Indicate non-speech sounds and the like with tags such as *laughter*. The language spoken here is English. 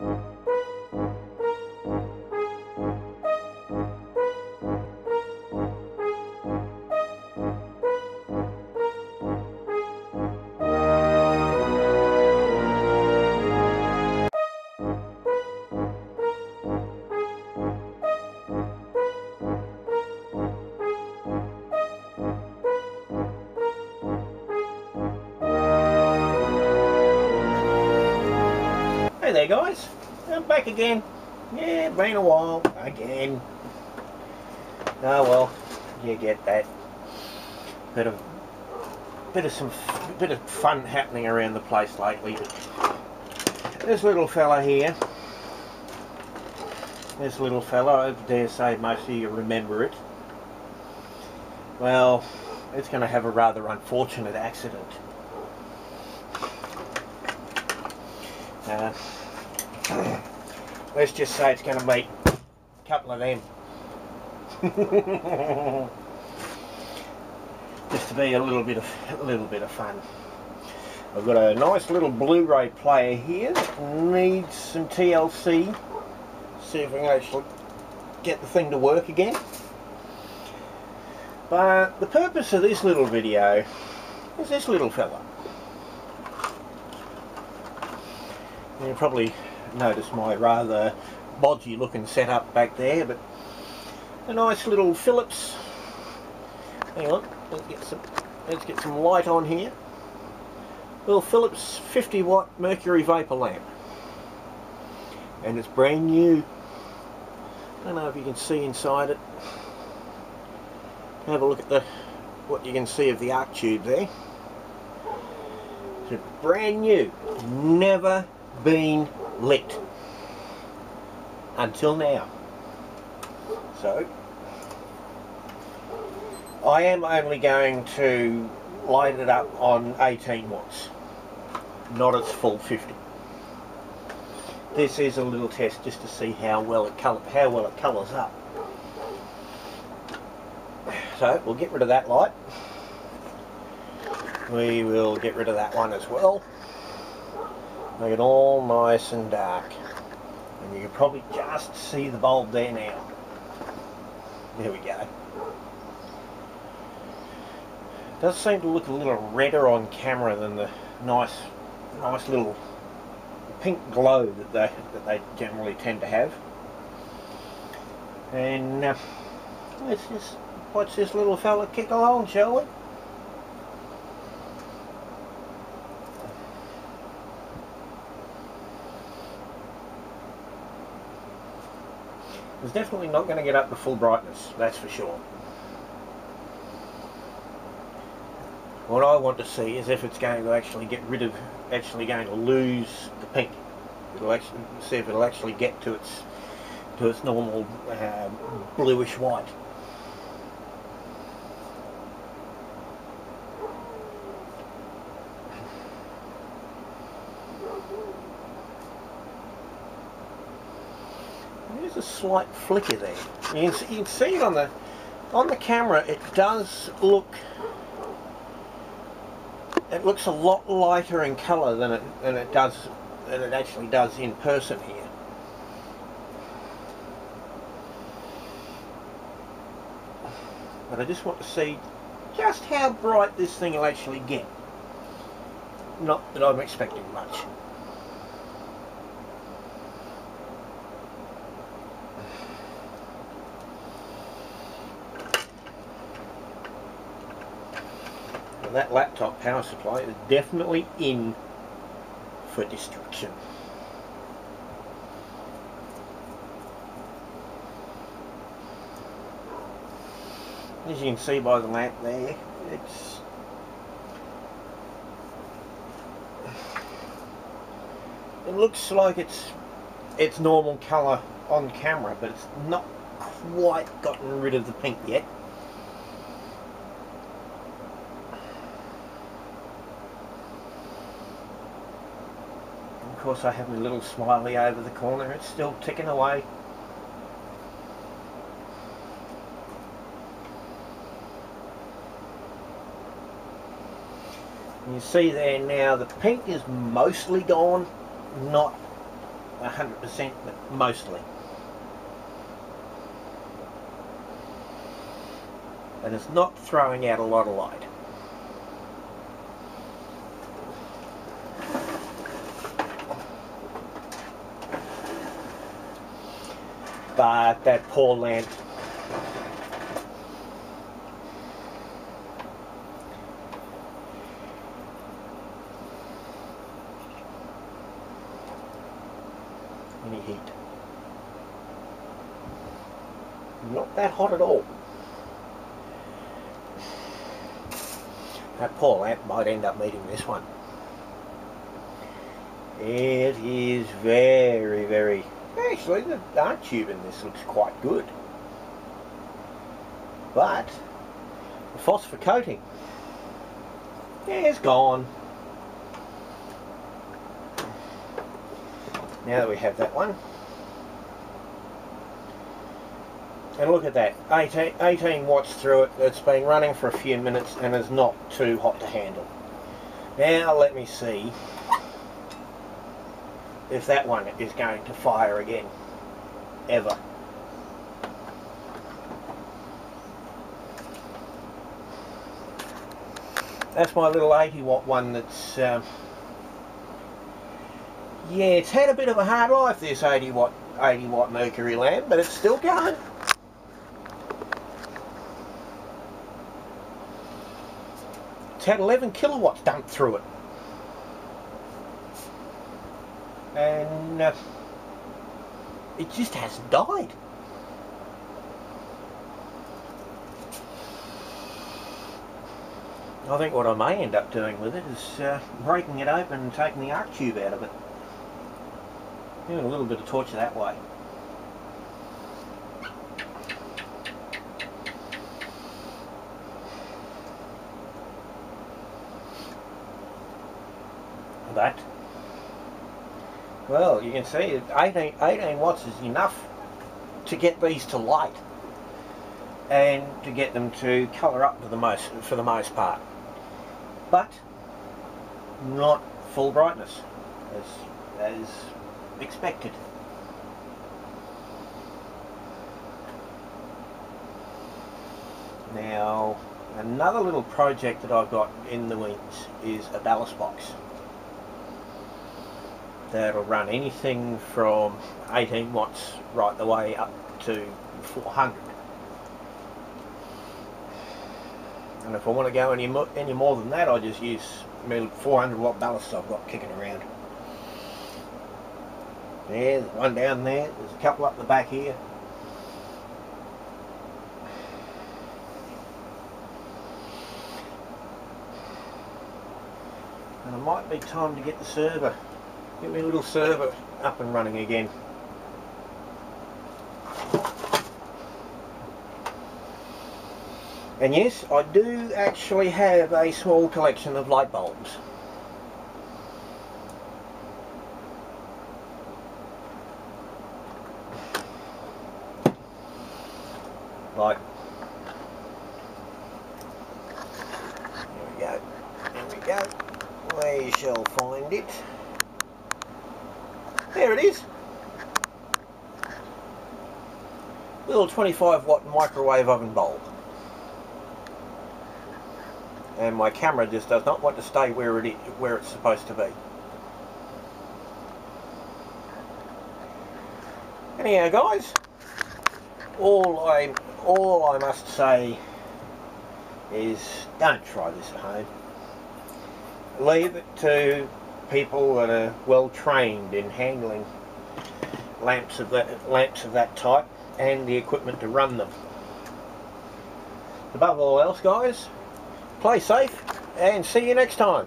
Hey there guys, I'm back again. Yeah, been a while, again. Oh well, you get that. Bit of, bit of some, bit of fun happening around the place lately. This little fella here, this little fella, I dare say most of you remember it. Well, it's going to have a rather unfortunate accident. Uh, let's just say it's going to be a couple of them. *laughs* just to be a little bit of a little bit of fun. I've got a nice little Blu-ray player here that needs some TLC. See if I can actually get the thing to work again. But the purpose of this little video is this little fella. You probably noticed my rather bodgy looking setup back there, but a nice little Philips. Hang on, let's get some let's get some light on here. Little Philips 50 watt mercury vapor lamp. And it's brand new. I don't know if you can see inside it. Have a look at the what you can see of the arc tube there. It's brand new. Never been lit until now. So I am only going to light it up on 18 watts, not its full 50. This is a little test just to see how well it color, how well it colours up. So we'll get rid of that light. We will get rid of that one as well. Make it all nice and dark. And you can probably just see the bulb there now. There we go. Does seem to look a little redder on camera than the nice, nice little pink glow that they that they generally tend to have. And uh, let's just watch this little fella kick along, shall we? It's definitely not going to get up to full brightness, that's for sure. What I want to see is if it's going to actually get rid of, actually going to lose the pink. It'll actually see if it'll actually get to its to its normal uh, bluish white. There's a slight flicker there. You can, see, you can see it on the on the camera. It does look. It looks a lot lighter in colour than it than it does than it actually does in person here. But I just want to see just how bright this thing will actually get. Not that I'm expecting much. That laptop power supply is definitely in for destruction. As you can see by the lamp there, it's it looks like it's its normal colour on camera, but it's not quite gotten rid of the pink yet. Course I have my little smiley over the corner, it's still ticking away. You see there now the pink is mostly gone, not 100%, but mostly. And it's not throwing out a lot of light. But that poor lamp any heat. Not that hot at all. That poor lamp might end up meeting this one. It is very, very... Actually, the arc tube in this looks quite good. But, the phosphor coating, yeah, it's gone. Now that we have that one. And look at that, 18, 18 watts through it. It's been running for a few minutes and is not too hot to handle. Now let me see if that one is going to fire again. Ever. That's my little 80 watt one that's um, yeah, it's had a bit of a hard life, this 80 watt, 80 watt mercury lamp, but it's still going. It's had 11 kilowatts dumped through it. And uh, it just hasn't died. I think what I may end up doing with it is uh, breaking it open and taking the arc tube out of it. Doing a little bit of torture that way. But, well, you can see 18, 18 watts is enough to get these to light and to get them to colour up for the most for the most part but not full brightness as as expected. Now, another little project that I've got in the wings is a ballast box. That'll run anything from 18 watts right the way up to 400. And if I want to go any, any more than that, I just use my 400 watt ballast I've got kicking around. There's one down there. There's a couple up the back here. And it might be time to get the server, get a little server up and running again. And yes, I do actually have a small collection of light bulbs. Like, there we go, there we go, we shall find it. There it is. Little 25 watt microwave oven bulb. And my camera just does not want to stay where it is, where it's supposed to be. Anyhow guys, all I all I must say is don't try this at home. Leave it to people that are well trained in handling lamps of that lamps of that type and the equipment to run them. Above all else guys, play safe and see you next time.